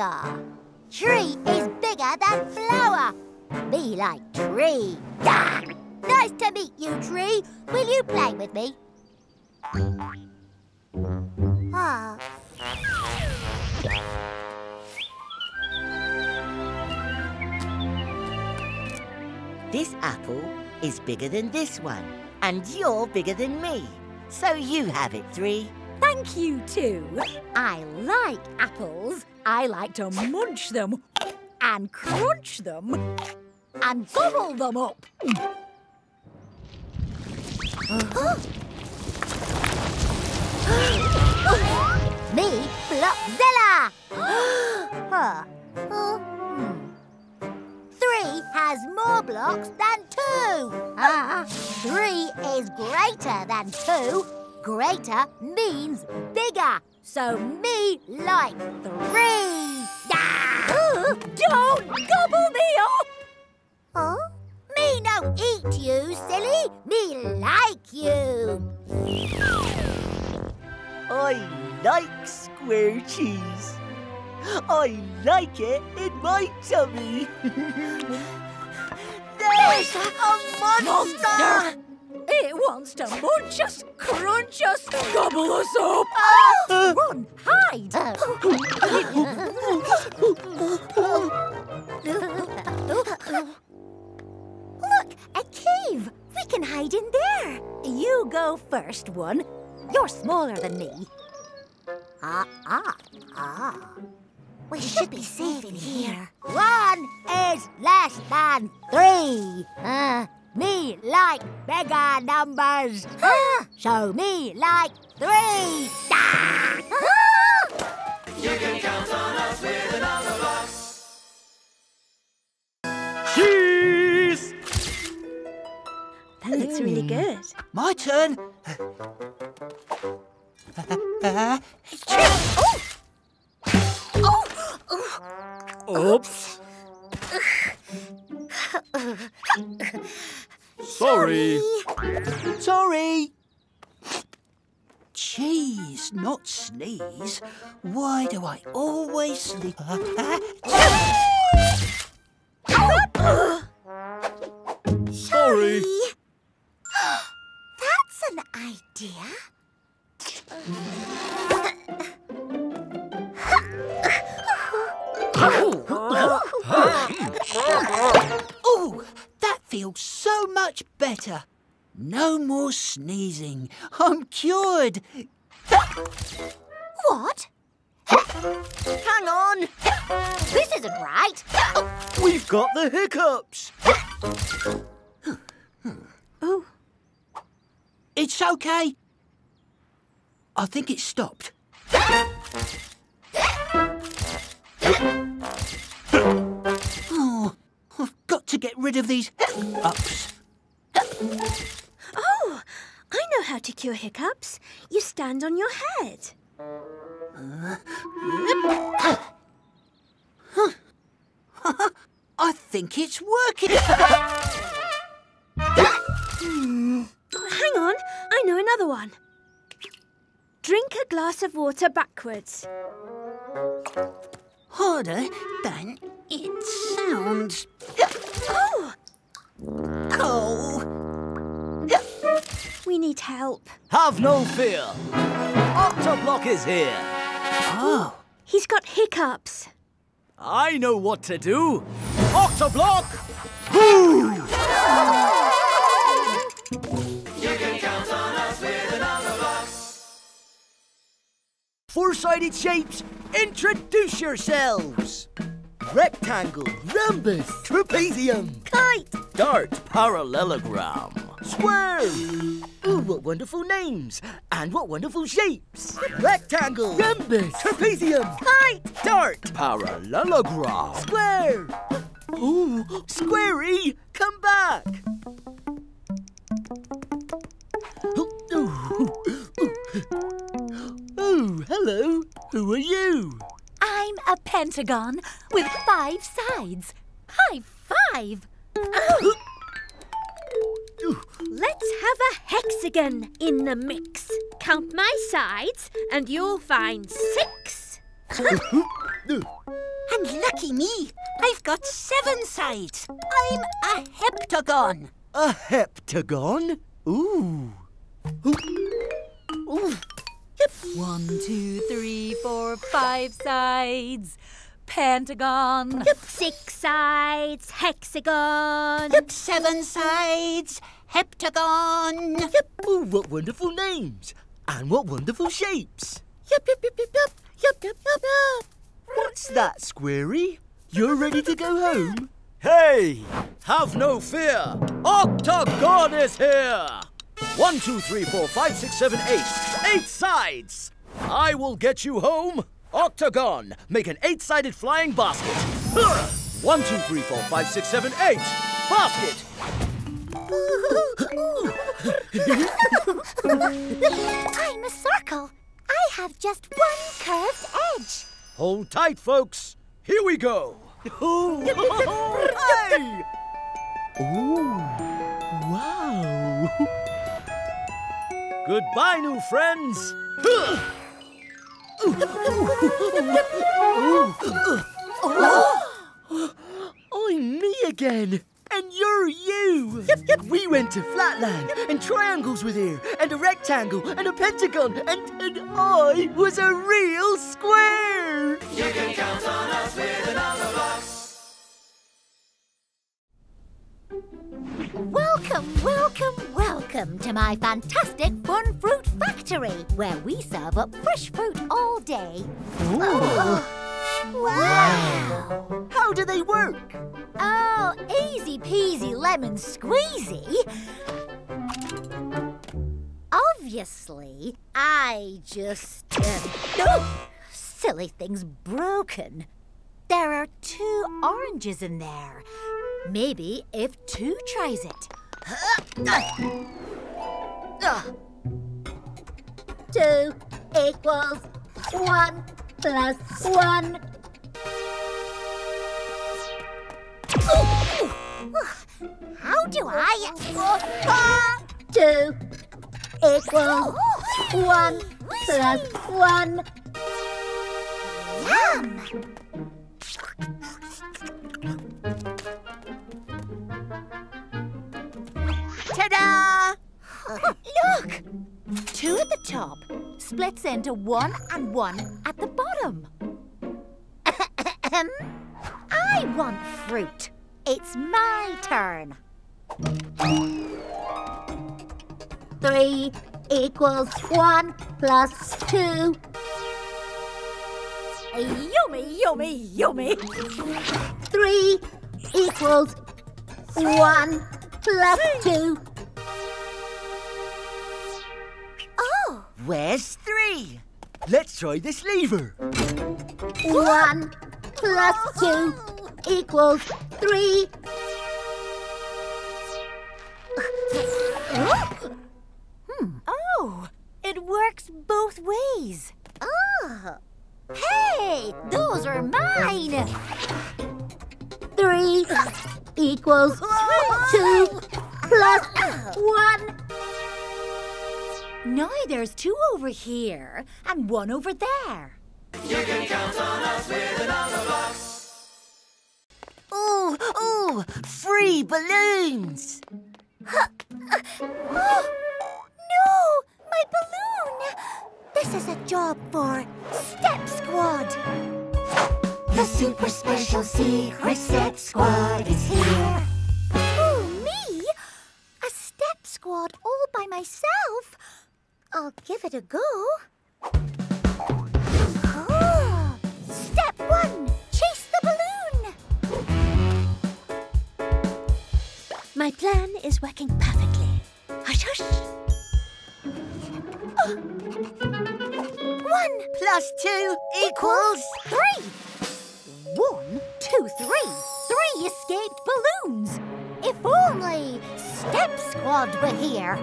bigger. Tree is bigger than flower. Me like tree. Ah! Nice to meet you, Tree. Will you play with me? Ah. This apple is bigger than this one, and you're bigger than me. So you have it, Three. Thank you, too. I like apples. I like to munch them and crunch them and gobble them up. Me, Flopzilla! huh. Hmm. Three has more blocks than two. Ah, three is greater than two. Greater means bigger. So me like three. Ah! Don't gobble me up! Huh? Me no eat you, silly. Me like you. I like square cheese. I like it in my tummy. There's a monster! It wants to munch us, crunch us, gobble us up. Run, hide. Look, a cave. We can hide in there. You go first, one. You're smaller than me. Ah, ah, ah. We should be safe in here. One is less than three. Uh, me like bigger numbers. So me like three. Ah! Cheese! That looks really good. My turn. I always sleep. Sorry. That's an idea. Oh, that feels so much better. No more sneezing. I'm cured. What? Hang on. This isn't right. We've got the hiccups. Oh, It's okay. I think it stopped. Oh, I've got to get rid of these hiccups. oh, I know how to cure hiccups. You stand on your head. I think it's working. Hmm. Hang on, I know another one. Drink a glass of water backwards. Harder than it sounds. Oh, Oh. we need help. Have no fear. Octoblock is here. Oh. He's got hiccups. I know what to do. Octoblock! Four-sided shapes, introduce yourselves. Rectangle, rhombus, trapezium, Kite. dart, parallelogram, square. Ooh, what wonderful names and what wonderful shapes. Rectangle, rhombus, trapezium, kite, dart, parallelogram, square. Ooh, squarey, come back. Oh, hello. Who are you? I'm a pentagon with five sides. High five! Have a hexagon in the mix. Count my sides and you'll find six. And lucky me, I've got seven sides. I'm a heptagon. A heptagon? Ooh. Ooh. Ooh. Yep. One, two, three, four, five sides. Pentagon. Yep. Six sides. Hexagon. Yep. Seven sides. Heptagon. Yep. Oh, what wonderful names. And what wonderful shapes. Yep, yep, yep, yep, yep. Yep, yep, yep, yep. What's that, Squarey? You're ready to go home? Hey! Have no fear! Octagon is here! One, two, three, four, five, six, seven, eight. Eight sides! I will get you home. Octagon, make an eight-sided flying basket. One, two, three, four, five, six, seven, eight. Basket! I'm a circle. I have just one curved edge. Hold tight, folks. Here we go. hey! Ooh. Wow. Goodbye, new friends. I'm me again. And you're you! Yep, yep. We went to Flatland, and triangles were there, and a rectangle, and a pentagon, and, and I was a real square! You can count on us with another box. Welcome, welcome, welcome to my fantastic Fun Fruit Factory, where we serve up fresh fruit all day. Ooh. Wow! How do they work? Oh, easy peasy lemon squeezy. Obviously, I just... Uh, silly thing's broken. There are two oranges in there. Maybe if two tries it. Two equals one plus one How do I? Two equals one plus one. Yum! Look! Two at the top splits into one and one at the bottom. I want fruit. It's my turn. Three equals one plus two. Yummy, yummy, yummy. Three equals one plus two. Where's three? Let's try this lever. One plus two equals three. hmm. Oh, it works both ways. Oh. Hey, those are mine. Three equals two plus one. Now there's two over here and one over there. You can count on us with another box. Ooh, ooh, free balloons! Uh, oh, no, my balloon! This is a job for Step Squad. The super special secret Step Squad is here. Oh, me? A Step Squad all by myself? I'll give it a go. Oh, step one, chase the balloon. My plan is working perfectly. Hush, hush. Oh. One plus two equals three. One, two, three. Three escaped balloons. If only Step Squad were here.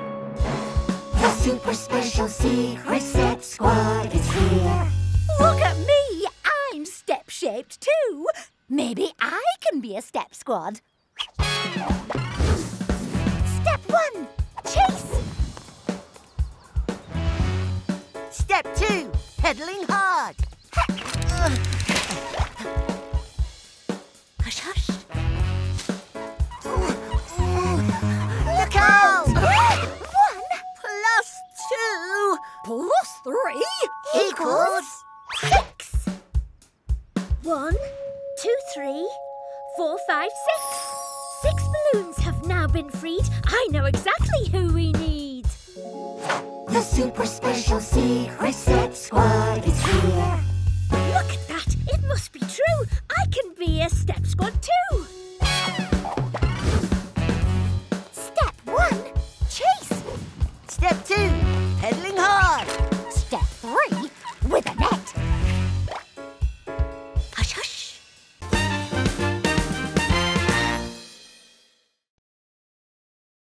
The super special secret Step Squad is here. Look at me! I'm step-shaped too. Maybe I can be a Step Squad. Step one, chase. Step two, pedaling hard. plus three equals six. One, two, three, four, five, six. Six balloons have now been freed. I know exactly who we need. The super special secret Step Squad is here. Look at that. It must be true. I can be a step squad too.